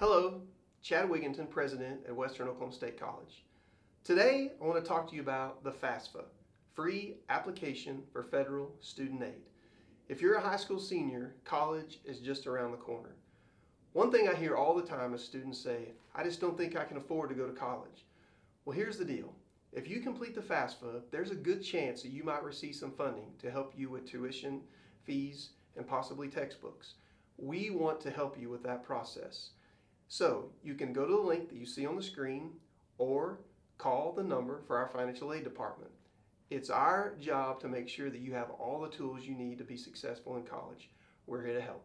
Hello, Chad Wigginton, President at Western Oklahoma State College. Today, I want to talk to you about the FAFSA, Free Application for Federal Student Aid. If you're a high school senior, college is just around the corner. One thing I hear all the time is students say, I just don't think I can afford to go to college. Well, here's the deal. If you complete the FAFSA, there's a good chance that you might receive some funding to help you with tuition, fees, and possibly textbooks. We want to help you with that process. So you can go to the link that you see on the screen or call the number for our financial aid department. It's our job to make sure that you have all the tools you need to be successful in college. We're here to help.